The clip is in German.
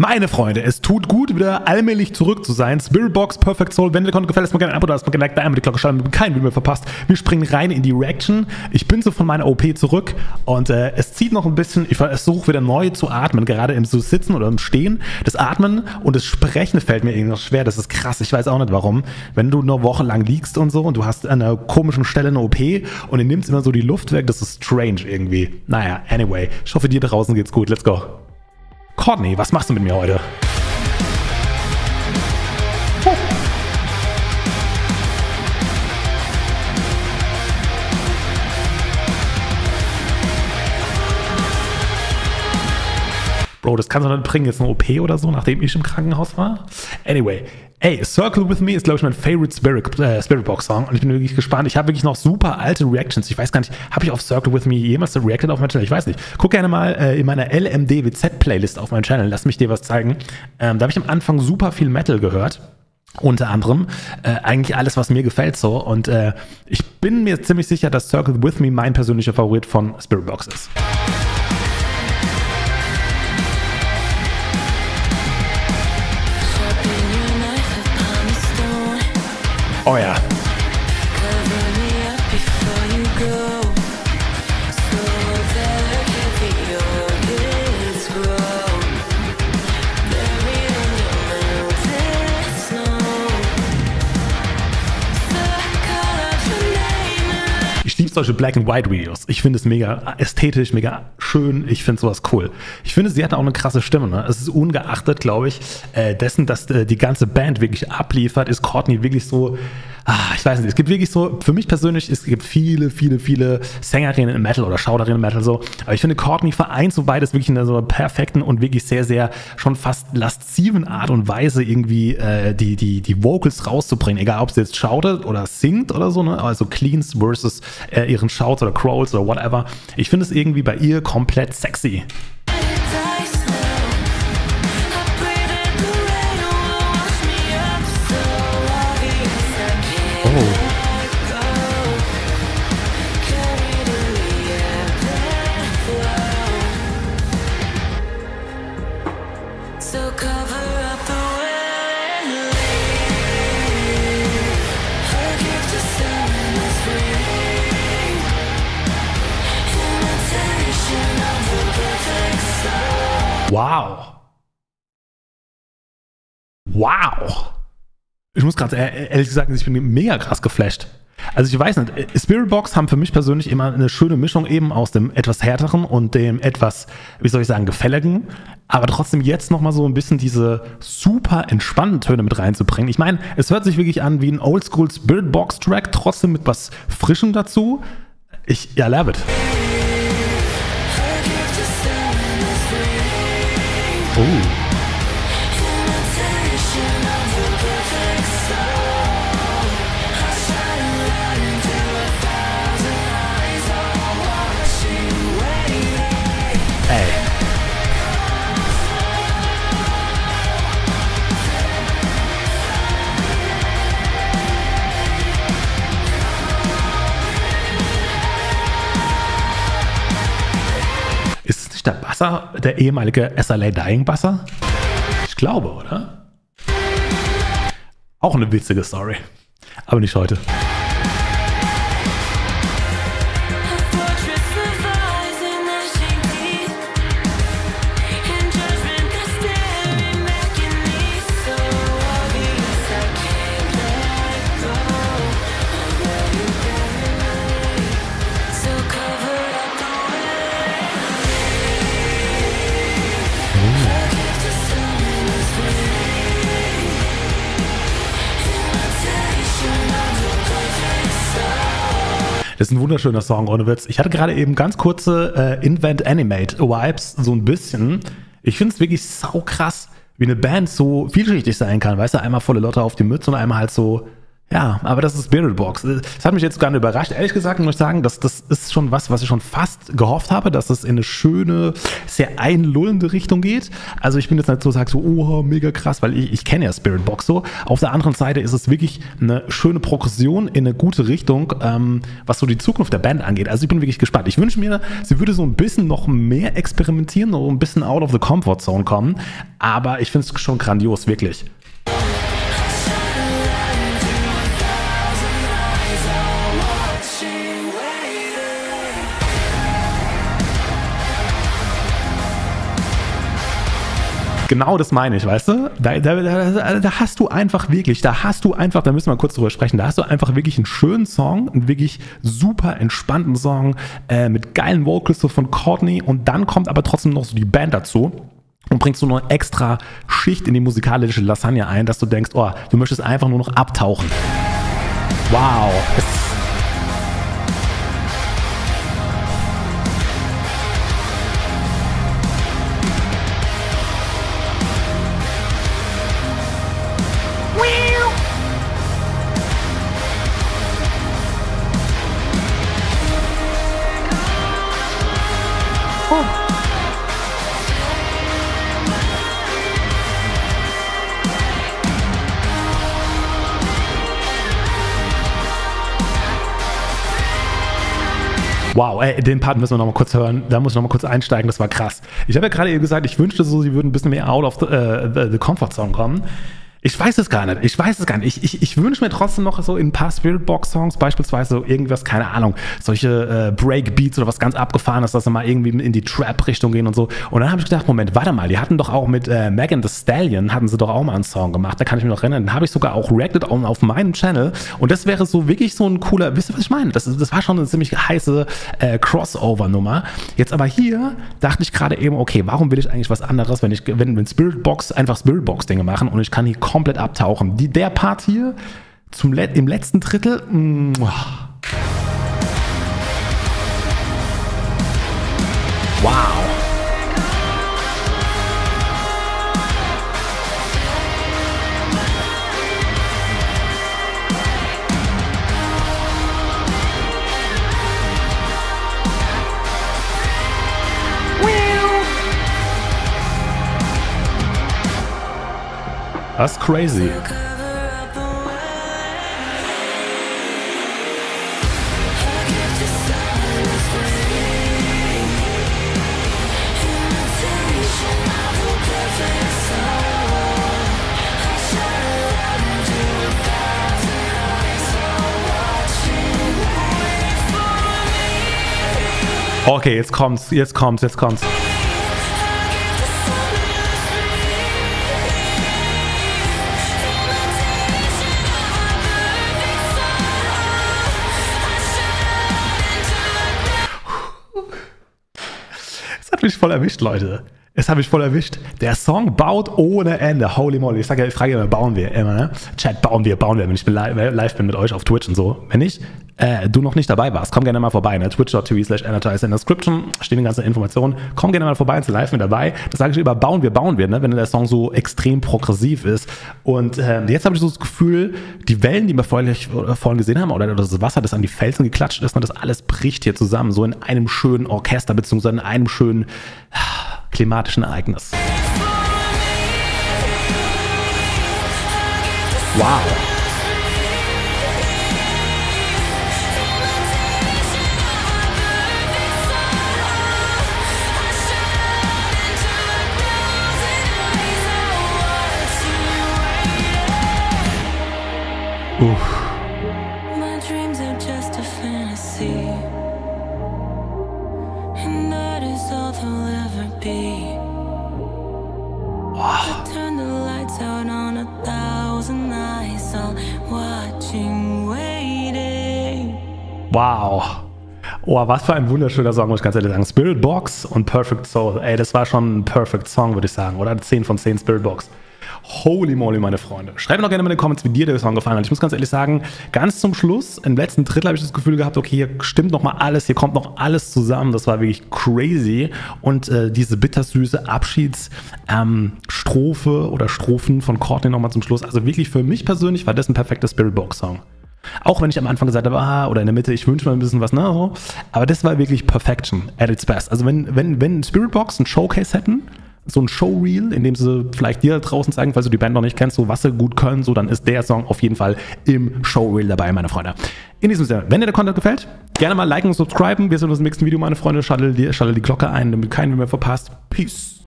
Meine Freunde, es tut gut, wieder allmählich zurück zu sein. Spiritbox, Perfect Soul. Wenn dir der Content gefällt, lasst mal gerne ein Abo da, lasst mal gerne ein Like da, einmal die Glocke schalten, damit kein Video mehr verpasst. Wir springen rein in die Reaction. Ich bin so von meiner OP zurück und äh, es zieht noch ein bisschen. Ich versuche wieder neu zu atmen, gerade im so Sitzen oder im Stehen. Das Atmen und das Sprechen fällt mir irgendwie noch schwer. Das ist krass. Ich weiß auch nicht warum. Wenn du nur wochenlang liegst und so und du hast an einer komischen Stelle eine OP und du nimmst immer so die Luft weg, das ist strange irgendwie. Naja, anyway. Ich hoffe, dir draußen geht's gut. Let's go. Courtney, was machst du mit mir heute? Bro, das kannst du nicht bringen, jetzt eine OP oder so, nachdem ich im Krankenhaus war. Anyway, ey, Circle With Me ist, glaube ich, mein favorite Spirit, äh, Spirit Box Song und ich bin wirklich gespannt. Ich habe wirklich noch super alte Reactions. Ich weiß gar nicht, habe ich auf Circle With Me jemals reacted auf meinem Channel? Ich weiß nicht. Guck gerne mal äh, in meiner LMDWZ Playlist auf meinem Channel. Lass mich dir was zeigen. Ähm, da habe ich am Anfang super viel Metal gehört. Unter anderem äh, eigentlich alles, was mir gefällt so. Und äh, ich bin mir ziemlich sicher, dass Circle With Me mein persönlicher Favorit von Spirit Box ist. Solche Black and White Videos. Ich finde es mega ästhetisch, mega schön. Ich finde sowas cool. Ich finde, sie hat auch eine krasse Stimme. Ne? Es ist ungeachtet, glaube ich, äh, dessen, dass äh, die ganze Band wirklich abliefert, ist Courtney wirklich so ah, ich weiß nicht, es gibt wirklich so, für mich persönlich, es gibt viele, viele, viele Sängerinnen im Metal oder Schauderinnen im Metal so, aber ich finde, Courtney vereint so beides wirklich in einer so perfekten und wirklich sehr, sehr schon fast lasziven Art und Weise irgendwie äh, die, die, die Vocals rauszubringen, egal ob sie jetzt schautet oder singt oder so, ne? also Cleans versus äh, ihren Shouts oder Crawls oder whatever. Ich finde es irgendwie bei ihr komplett sexy. Wow. Wow. Ich muss gerade ehrlich sagen, ich bin mega krass geflasht. Also ich weiß nicht, Spirit Box haben für mich persönlich immer eine schöne Mischung eben aus dem etwas härteren und dem etwas, wie soll ich sagen, gefälligen, aber trotzdem jetzt nochmal so ein bisschen diese super entspannten Töne mit reinzubringen. Ich meine, es hört sich wirklich an wie ein Oldschool Spirit Box Track, trotzdem mit was Frischem dazu. Ich, ja, love it. Oh. Basser der ehemalige SLA Dying Basser? Ich glaube, oder? Auch eine witzige Story. Aber nicht heute. Das ist ein wunderschöner Song, ohne Witz. Ich hatte gerade eben ganz kurze äh, Invent Animate Vibes, so ein bisschen. Ich finde es wirklich sau krass, wie eine Band so vielschichtig sein kann. Weißt du, einmal volle Lotte auf die Mütze und einmal halt so, Ja, aber das ist Spirit Box. Das hat mich jetzt gar nicht überrascht. Ehrlich gesagt muss ich sagen, dass das ist schon was, was ich schon fast gehofft habe, dass es in eine schöne, sehr einlullende Richtung geht. Also ich bin jetzt nicht so, sag so, oh, mega krass, weil ich, ich kenne ja Spirit Box so. Auf der anderen Seite ist es wirklich eine schöne Progression in eine gute Richtung, ähm, was so die Zukunft der Band angeht. Also ich bin wirklich gespannt. Ich wünsche mir, sie würde so ein bisschen noch mehr experimentieren, so ein bisschen out of the comfort zone kommen. Aber ich finde es schon grandios, wirklich. Genau das meine ich, weißt du? Da, da, da, da, hast du einfach wirklich, da hast du einfach, da müssen wir kurz drüber sprechen, da hast du einfach wirklich einen schönen Song, einen wirklich super entspannten Song äh, mit geilen Vocals von Courtney und dann kommt aber trotzdem noch so die Band dazu und bringst so eine extra Schicht in die musikalische Lasagne ein, dass du denkst, oh, du möchtest einfach nur noch abtauchen. Wow. Es Wow, ey, den Part müssen wir noch mal kurz hören. Da muss ich noch mal kurz einsteigen. Das war krass. Ich habe ja gerade eben gesagt, ich wünschte so, sie würden ein bisschen mehr out of the, uh, the, the comfort zone kommen. Ich weiß es gar nicht. Ich weiß es gar nicht. Ich, ich, ich wünsche mir trotzdem noch so in ein paar Spiritbox-Songs, beispielsweise so irgendwas, keine Ahnung, solche äh, Breakbeats oder was ganz abgefahrenes, dass sie mal irgendwie in die Trap-Richtung gehen und so. Und dann habe ich gedacht, Moment, warte mal, die hatten doch auch mit äh, Megan Thee Stallion, hatten sie doch auch mal einen Song gemacht. Da kann ich mich noch erinnern. Den habe ich sogar auch reacted auf, auf meinem Channel. Und das wäre so wirklich so ein cooler, wisst ihr, was ich meine? Das, das war schon eine ziemlich heiße äh, Crossover-Nummer. Jetzt aber hier dachte ich gerade eben, okay, warum will ich eigentlich was anderes, wenn ich, wenn, wenn Spiritbox einfach Spiritbox-Dinge machen und ich kann hier komplett abtauchen. Die, der Part hier zum, im letzten Drittel. Mh, That's crazy. Okay, jetzt kommt's, jetzt kommt's, jetzt kommt's. Mich voll erwischt, Leute. Es habe ich voll erwischt. Der Song baut ohne Ende. Holy moly. Ich sage ja, ich frage immer, bauen wir immer, ne? Chat, bauen wir, bauen wir, wenn ich live, bin mit euch auf Twitch und so. Wenn nicht, äh, du noch nicht dabei warst, komm gerne mal vorbei, ne? Twitch.tv slash in der Description stehen die ganzen Informationen. Komm gerne mal vorbei und live mit dabei. Das sage ich immer, bauen wir, bauen wir, ne? Wenn der Song so extrem progressiv ist. Und äh, jetzt habe ich so das Gefühl, die Wellen, die wir vorhin, gesehen haben, oder das Wasser, das an die Felsen geklatscht ist, ne? das alles bricht hier zusammen, so in einem schönen Orchester, beziehungsweise in einem schönen klimatischen Ereignis. Wow. Uff. Wow. Oh, was für ein wunderschöner Song, muss ich ganz ehrlich sagen. Spirit Box und Perfect Soul. Ey, das war schon ein Perfect Song, würde ich sagen, oder? 10 von 10 Spirit Box. Holy moly, meine Freunde. Schreibt mir doch gerne mal in die Comments, wie dir der Song gefallen hat. Ich muss ganz ehrlich sagen, ganz zum Schluss, im letzten Drittel habe ich das Gefühl gehabt, okay, hier stimmt noch mal alles, hier kommt noch alles zusammen. Das war wirklich crazy. Und äh, diese bittersüße Abschiedsstrophe ähm, oder Strophen von Courtney nochmal zum Schluss. Also wirklich für mich persönlich war das ein perfekter Spirit Box Song. Auch wenn ich am Anfang gesagt habe, ah, oder in der Mitte, ich wünsche mir ein bisschen was, ne. Aber das war wirklich Perfection at its best. Also wenn, wenn, wenn Spirit Box ein Showcase hätten, so ein Showreel, in dem sie vielleicht dir draußen zeigen, falls du die Band noch nicht kennst, so was sie gut können, so dann ist der Song auf jeden Fall im Showreel dabei, meine Freunde. In diesem Sinne, wenn dir der Content gefällt, gerne mal liken und subscriben. Wir sehen uns im nächsten Video, meine Freunde. Schalte die, schalte die Glocke ein, damit keinen mehr verpasst. Peace.